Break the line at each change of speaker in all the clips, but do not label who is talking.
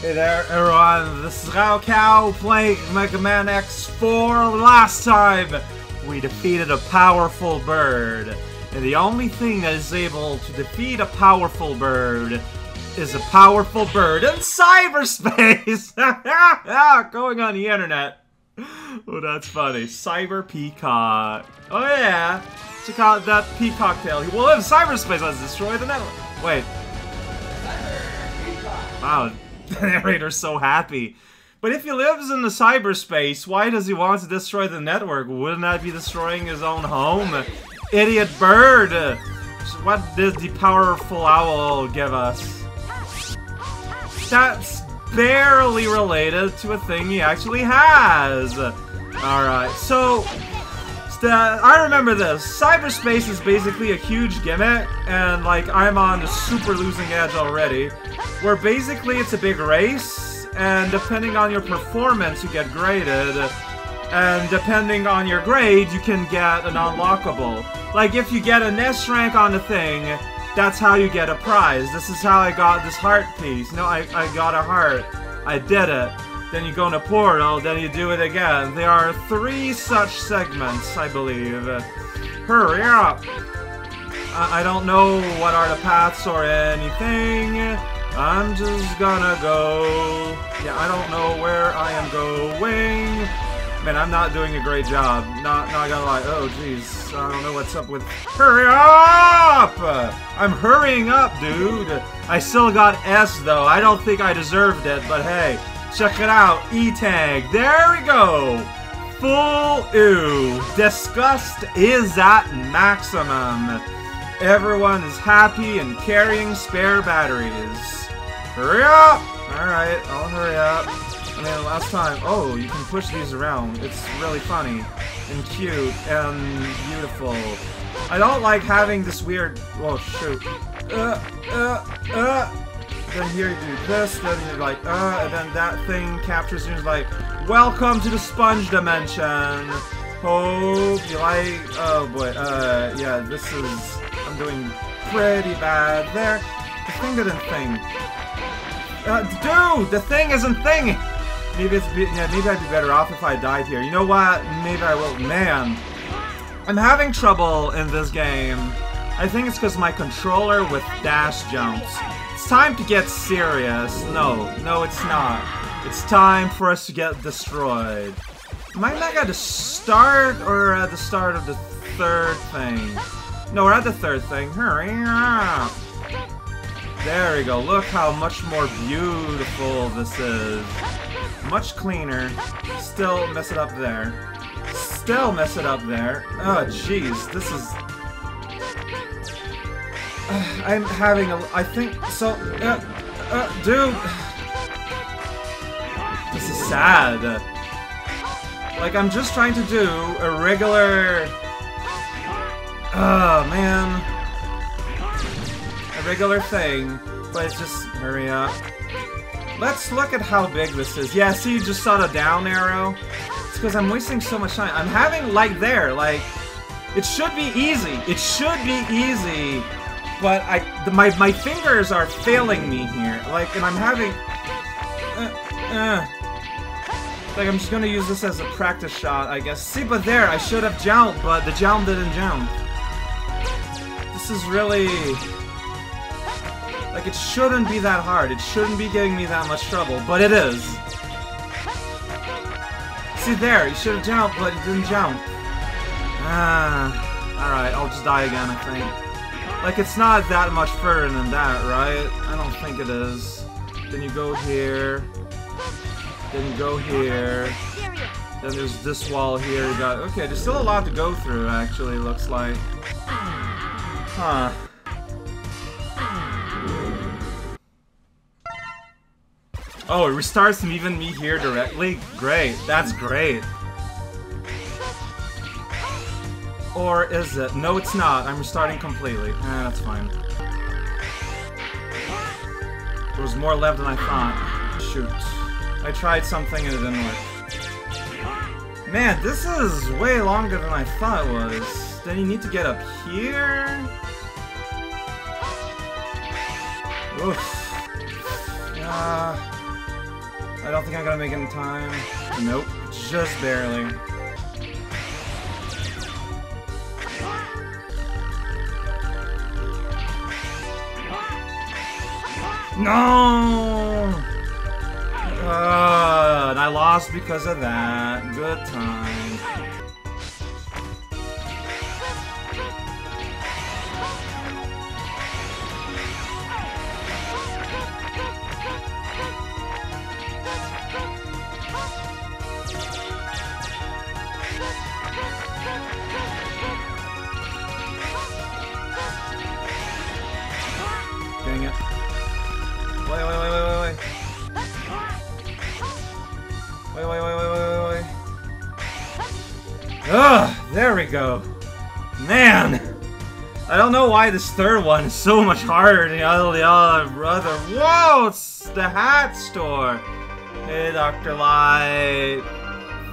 Hey there, everyone. This is raocow playing Mega Man X4. Last time, we defeated a powerful bird. And the only thing that is able to defeat a powerful bird is a powerful bird in cyberspace! Going on the internet. Oh, that's funny. Cyber Peacock. Oh, yeah. Check out that peacock tail. He will live in cyberspace. Let's destroy the network. Wait. Wow, the narrator's so happy. But if he lives in the cyberspace, why does he want to destroy the network? Wouldn't that be destroying his own home? Idiot bird! What did the powerful owl give us? That's barely related to a thing he actually has. Alright, so Uh, I remember this. Cyberspace is basically a huge gimmick, and like I'm on the super losing edge already. Where basically it's a big race, and depending on your performance, you get graded. And depending on your grade, you can get an unlockable. Like if you get an S rank on the thing, that's how you get a prize. This is how I got this heart piece. No, I, I got a heart. I did it. Then you go in a portal, then you do it again. There are three such segments, I believe. hurry up! I, I don't know what are the paths or anything. I'm just gonna go. Yeah, I don't know where I am going. Man, I'm not doing a great job. Not, not gonna lie. Oh, jeez. I don't know what's up with... Hurry up! I'm hurrying up, dude. I still got S, though. I don't think I deserved it, but hey. Check it out. E-tag. There we go. Full ooh. Disgust is at maximum. Everyone is happy and carrying spare batteries. Hurry up! Alright, I'll hurry up. I mean, last time... Oh, you can push these around. It's really funny. And cute. And beautiful. I don't like having this weird... Oh, shoot. Uh, uh, uh. Then here you do this, then you're like, uh, and then that thing captures you and like, Welcome to the sponge dimension! Hope you like... Oh, boy. Uh, yeah, this is... I'm doing pretty bad there. The thing didn't thing. Uh, dude! The thing isn't thing! Maybe it's be, yeah, maybe I'd be better off if I died here. You know what? Maybe I will. Man, I'm having trouble in this game. I think it's because my controller with dash jumps. Time to get serious. No, no, it's not. It's time for us to get destroyed. Am I back at the start or at the start of the third thing? No, we're at the third thing. Hurry up! There we go. Look how much more beautiful this is. Much cleaner. Still mess it up there. Still mess it up there. Oh, jeez. This is... Uh, I'm having a... I think... So... Uh, uh, dude... This is sad. Like, I'm just trying to do a regular... Oh, man. A regular thing, but it's just... Hurry up. Let's look at how big this is. Yeah, see, you just saw the down arrow? It's because I'm wasting so much time. I'm having, like, there, like... It should be easy. It should be easy. But I, the, my, my fingers are failing me here. Like, and I'm having... Uh, uh. Like, I'm just gonna use this as a practice shot, I guess. See, but there, I should have jumped, but the jump didn't jump. This is really... Like, it shouldn't be that hard. It shouldn't be giving me that much trouble, but it is. See there, you should have jumped, but you didn't jump. Ah, alright, I'll just die again, I think. Like, it's not that much further than that, right? I don't think it is. Then you go here. Then you go here. Then there's this wall here. You got okay. There's still a lot to go through. Actually, looks like. Huh. Oh, it restarts even me here directly? Great, that's great. Or is it? No, it's not. I'm restarting completely. Eh, that's fine. There was more left than I thought. Shoot. I tried something and it didn't work. Man, this is way longer than I thought it was. Then you need to get up here? Oof. Uh, I don't think I'm gonna make it in time. Nope, just barely. No! Uh, and I lost because of that. Good time. Ugh, there we go. Man! I don't know why this third one is so much harder than the other, the other brother. Whoa, it's the hat store. Hey, Dr. Light.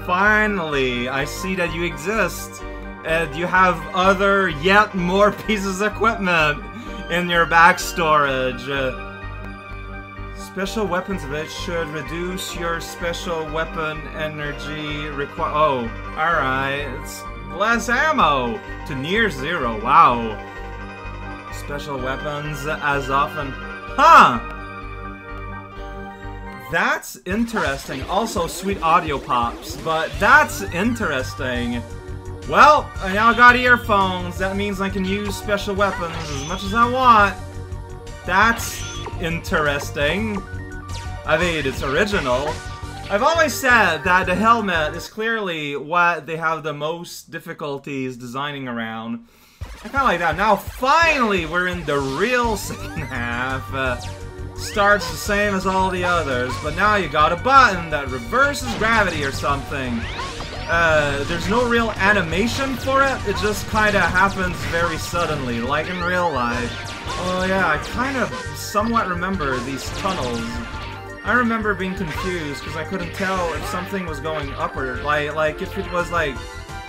Finally, I see that you exist. And you have other, yet more pieces of equipment in your back storage. Special weapons of it should reduce your special weapon energy require. Oh, alright. It's less ammo to near zero. Wow. Special weapons as often. Huh! That's interesting. Also, sweet audio pops, but that's interesting. Well, I now got earphones. That means I can use special weapons as much as I want. That's interesting. I mean, it's original. I've always said that the helmet is clearly what they have the most difficulties designing around. I kind of like that. Now, finally, we're in the real second half. Uh, starts the same as all the others, but now you got a button that reverses gravity or something. Uh, there's no real animation for it, it just kind of happens very suddenly, like in real life. Oh yeah, I kind of somewhat remember these tunnels. I remember being confused because I couldn't tell if something was going up or like like if it was like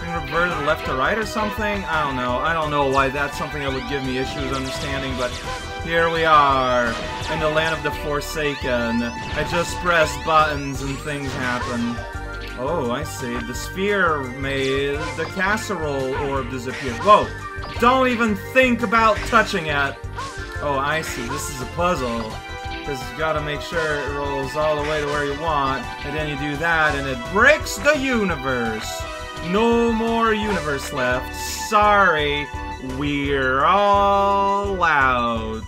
being reverted left to right or something. I don't know. I don't know why that's something that would give me issues understanding, but here we are in the land of the Forsaken. I just press buttons and things happen. Oh, I see. The sphere made the casserole orb disappear. Whoa! Don't even think about touching it! Oh, I see. This is a puzzle. Because you gotta make sure it rolls all the way to where you want, and then you do that, and it breaks the universe! No more universe left. Sorry. We're all out.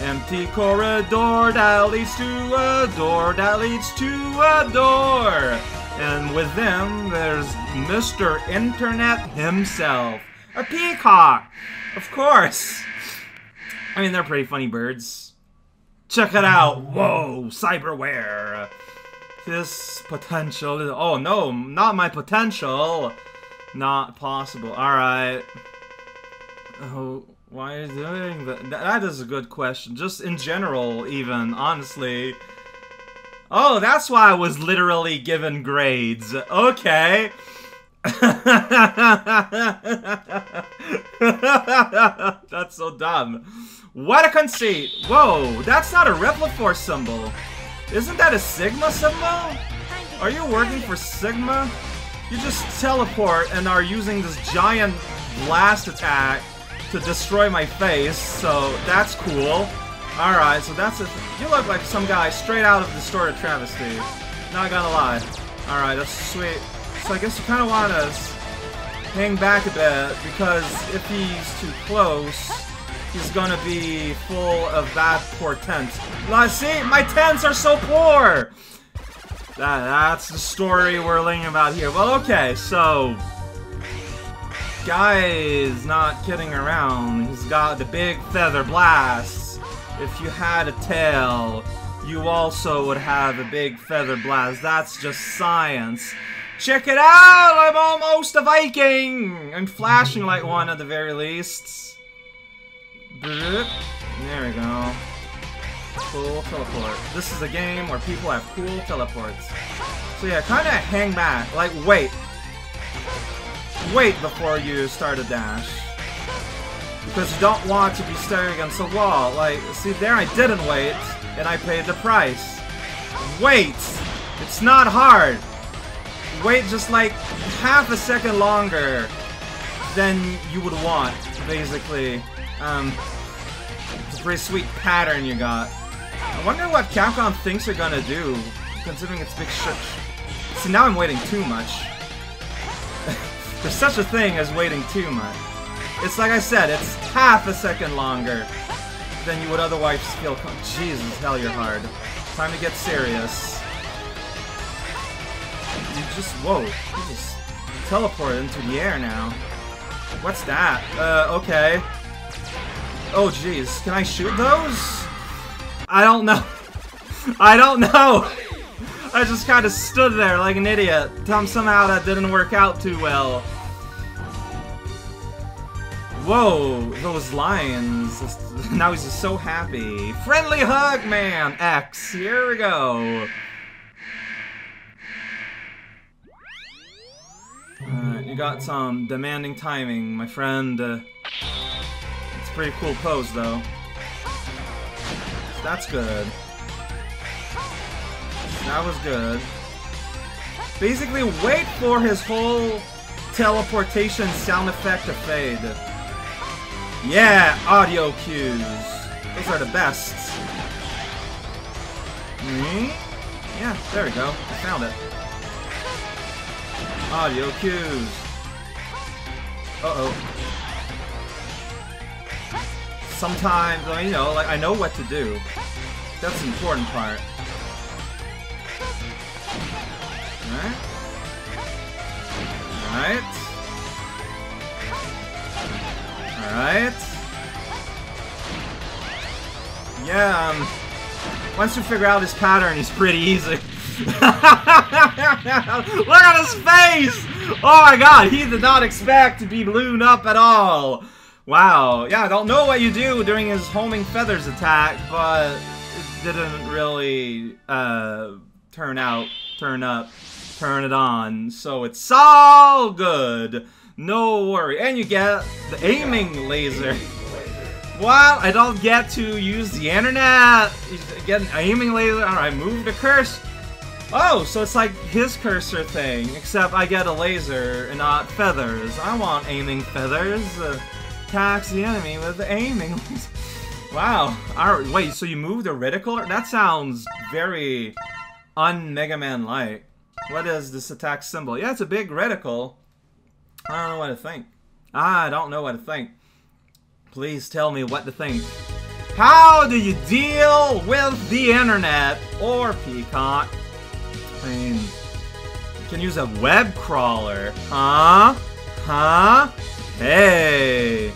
Empty corridor that leads to a door that leads to a door. And with them, there's Mr. Internet himself. A peacock! Of course! I mean, they're pretty funny birds. Check it out! Whoa, cyberware! This potential is- Oh no, not my potential! Not possible. Alright. Oh, why are you doing that? That is a good question. Just in general, even, honestly. Oh, that's why I was literally given grades. Okay. that's so dumb. What a conceit. Whoa, that's not a Repliforce symbol. Isn't that a Sigma symbol? Are you working for Sigma? You just teleport and are using this giant blast attack to destroy my face, so that's cool. Alright, so that's a- you look like some guy straight out of Distorted Travesty. Not gonna lie. Alright, that's sweet. So I guess you kinda wanna hang back a bit, because if he's too close, he's gonna be full of bad portent. Now, see, my tents are so poor! That, that's the story we're laying about here. Well, okay, so... Guy is not kidding around. He's got the big feather blast. If you had a tail, you also would have a big feather blast. That's just science. Check it out! I'm almost a Viking! I'm flashing like one at the very least. There we go. Cool teleport. This is a game where people have cool teleports. So yeah, kinda hang back. Like, wait. Wait before you start a dash. Because you don't want to be staring against a wall. Like, see, there I didn't wait, and I paid the price. Wait! It's not hard. Wait just like half a second longer than you would want, basically. Um, it's a pretty sweet pattern you got. I wonder what Capcom thinks they're gonna do, considering it's big shit. See, now I'm waiting too much. There's such a thing as waiting too much. It's like I said, it's half a second longer than you would otherwise feel. Jesus, hell, you're hard. Time to get serious. You just, whoa, you just teleported into the air now. What's that? Uh, okay. Oh, jeez, can I shoot those? I don't know. I don't know. I just kind of stood there like an idiot. Tom, somehow that didn't work out too well. Whoa, those lions. Now he's just so happy. Friendly hug, man! X. Here we go. You got some demanding timing, my friend. Uh, it's a pretty cool pose, though. That's good. That was good. Basically, wait for his whole teleportation sound effect to fade. Yeah, audio cues. Those are the best. Mm -hmm. Yeah, there we go. I found it. Audio cues. Uh-oh. Sometimes, I you know, like, I know what to do. That's the important part. Alright. Alright. Alright. Yeah, um, once you figure out his pattern, he's pretty easy. Look at his face! Oh my god, he did not expect to be blown up at all. Wow. Yeah, I don't know what you do during his homing feathers attack, but it didn't really uh, turn out, turn up, turn it on. So it's all good. No worry. And you get the aiming laser. Well, I don't get to use the internet. You get an aiming laser. Alright, move the curse. Oh, so it's like his cursor thing, except I get a laser and not feathers. I want aiming feathers. Uh, attacks the enemy with the aiming. wow. Alright, wait, so you move the reticle? That sounds very un-Mega Man-like. What is this attack symbol? Yeah, it's a big reticle. I don't know what to think. I don't know what to think. Please tell me what to think. How do you deal with the internet or Peacock? something. You can use a web crawler. Huh? Huh? Hey!